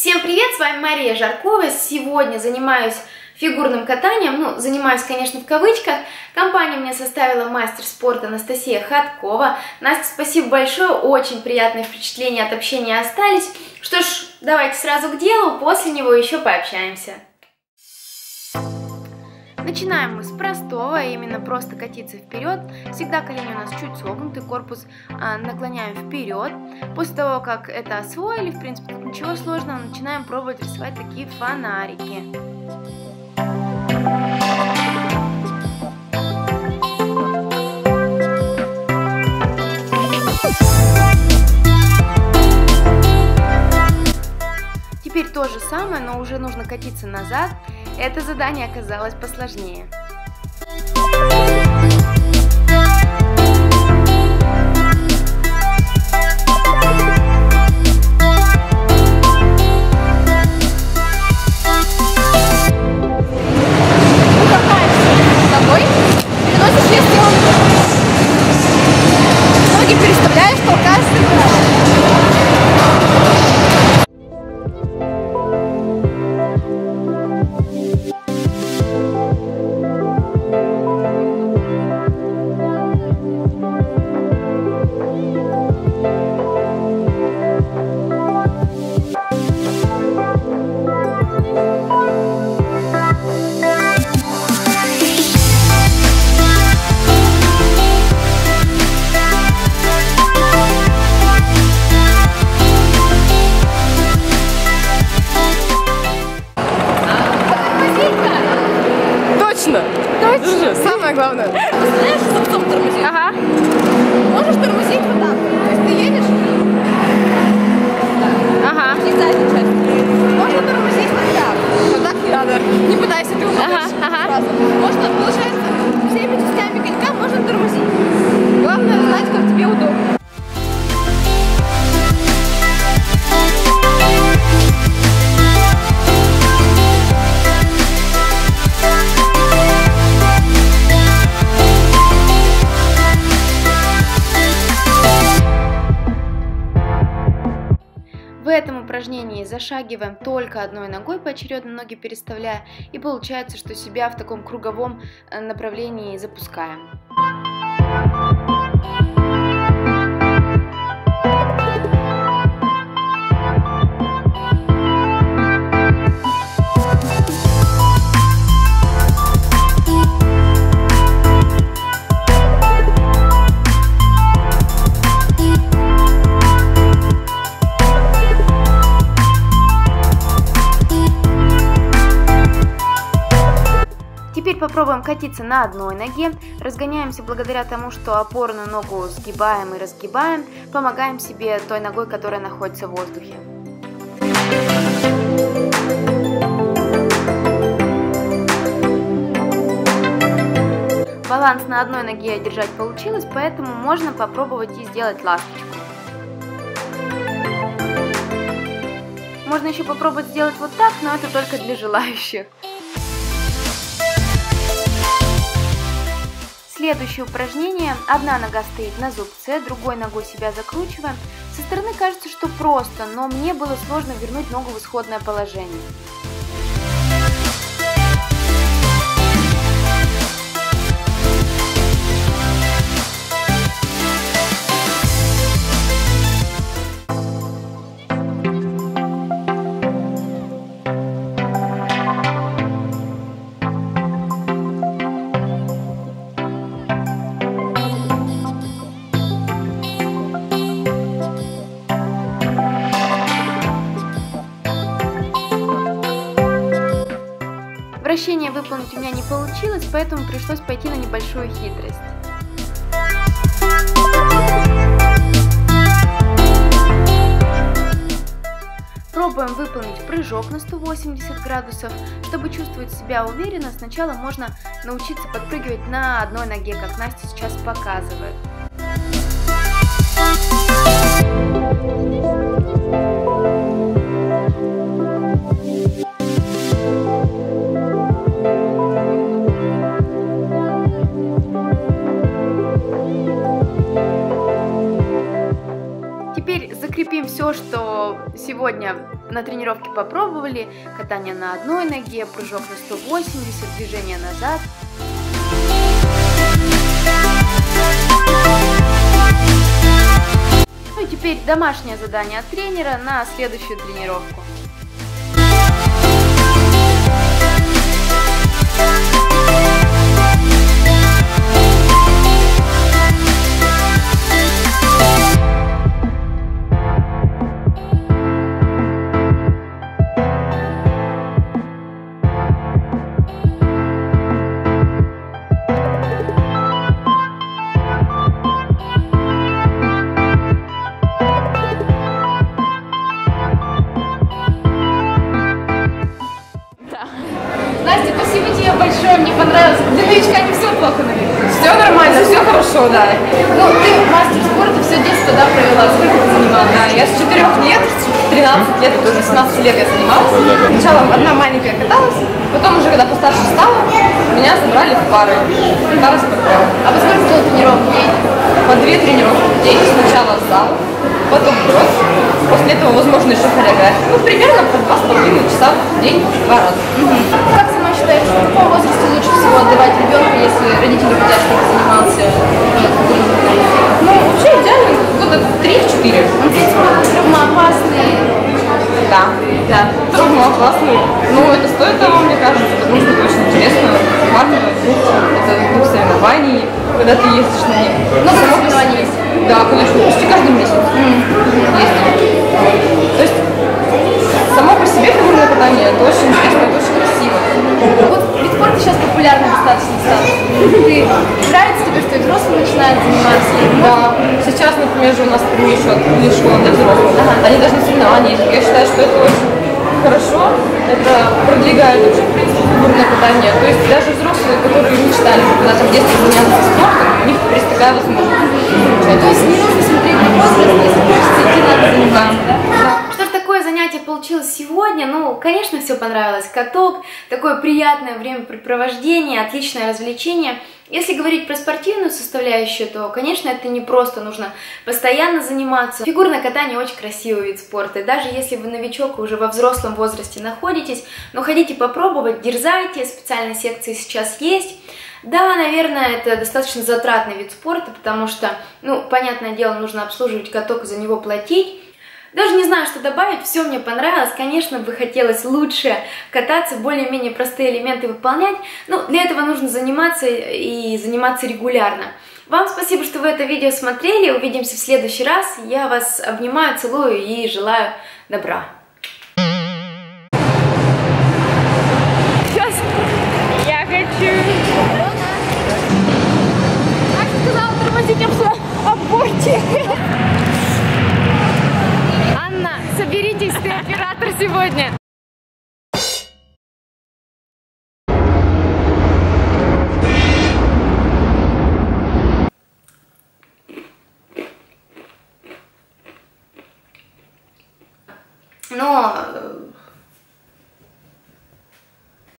Всем привет, с вами Мария Жаркова. Сегодня занимаюсь фигурным катанием, ну, занимаюсь, конечно, в кавычках. Компанию мне составила мастер спорта Анастасия Хаткова. Настя, спасибо большое, очень приятные впечатления от общения остались. Что ж, давайте сразу к делу, после него еще пообщаемся. Начинаем мы с простого, а именно просто катиться вперед. Всегда колени у нас чуть согнуты, корпус а, наклоняем вперед. После того, как это освоили, в принципе, ничего сложного, начинаем пробовать рисовать такие фонарики. Теперь то же самое, но уже нужно катиться назад. Это задание оказалось посложнее. Знаешь, что потом тормозить? Ага. Можешь тормозить вот так. То есть ты едешь, Ага. не задней части. Можно тормозить вот так. Вот так не надо. Не пытайся, ты Ага, ага. сразу. Можно, получается, упражнении зашагиваем только одной ногой, поочередно ноги переставляя, и получается, что себя в таком круговом э, направлении запускаем. Попробуем катиться на одной ноге. Разгоняемся благодаря тому, что опорную ногу сгибаем и разгибаем. Помогаем себе той ногой, которая находится в воздухе. Баланс на одной ноге держать получилось, поэтому можно попробовать и сделать ласточку. Можно еще попробовать сделать вот так, но это только для желающих. Следующее упражнение. Одна нога стоит на зубце, другой ногой себя закручиваем. Со стороны кажется, что просто, но мне было сложно вернуть ногу в исходное положение. Вращение выполнить у меня не получилось, поэтому пришлось пойти на небольшую хитрость. Пробуем выполнить прыжок на 180 градусов. Чтобы чувствовать себя уверенно, сначала можно научиться подпрыгивать на одной ноге, как Настя сейчас показывает. Что сегодня на тренировке попробовали катание на одной ноге, прыжок на 180, движение назад. Ну и теперь домашнее задание от тренера на следующую тренировку. Хорошо, да. Ну, ты мастер спорта, все детство, да, провела. Сколько ты занималась? Да, я с 4 лет, 13 лет, уже 17 лет я занималась. Сначала одна маленькая каталась, потом уже когда постарше стала, меня забрали в пары. Пара спортзал. А вы сколько было тренировок в день? По две тренировки в день. Сначала зал, потом кросс, после этого, возможно, еще хореография. Ну, примерно по два с половиной часа в день, два раза. Как сама считаешь, в каком возрасте лучше всего отдавать ребенка, если родители хотят, чтобы занимался? Ну, вообще идеально года 3-4. Он, в принципе, травмоопасный. Да, да. Травмоопасный. Ну, это стоит того, мне кажется, потому что это очень интересно. Важно, это дух соревнований, когда ты ездишь на них. Много соревнований есть? Да, конечно, почти каждый месяц ездим. То есть само по себе фигурное катание, это очень интересно, это очень красиво. Вот вид спорта сейчас популярный достаточно стал. Ты нравится тебе, что и взрослые начинают заниматься? Да, сейчас, например, же у нас например, еще школу для взрослых. Они даже на соревнования. Я считаю, что это очень хорошо. Это продвигает вообще, в принципе, фигурное катание. То есть даже взрослые, которые мечтали когда-то в детстве заняться спортом, у них есть такая возможность. То есть не нужно смотреть на возраст, если хочется идти, надо заниматься? Да. Что ж такое занятие получилось сегодня? Ну, конечно, все понравилось. Каток, такое приятное времяпрепровождение, отличное развлечение. Если говорить про спортивную составляющую, то, конечно, это не просто, нужно постоянно заниматься. Фигурное катание очень красивый вид спорта, и даже если вы новичок и уже во взрослом возрасте находитесь, но хотите попробовать, дерзайте, специальные секции сейчас есть. Да, наверное, это достаточно затратный вид спорта, потому что, ну, понятное дело, нужно обслуживать каток и за него платить. Даже не знаю, что добавить, все мне понравилось. Конечно, бы хотелось лучше кататься, более-менее простые элементы выполнять. Но для этого нужно заниматься и заниматься регулярно. Вам спасибо, что вы это видео смотрели. Увидимся в следующий раз. Я вас обнимаю, целую и желаю добра. Но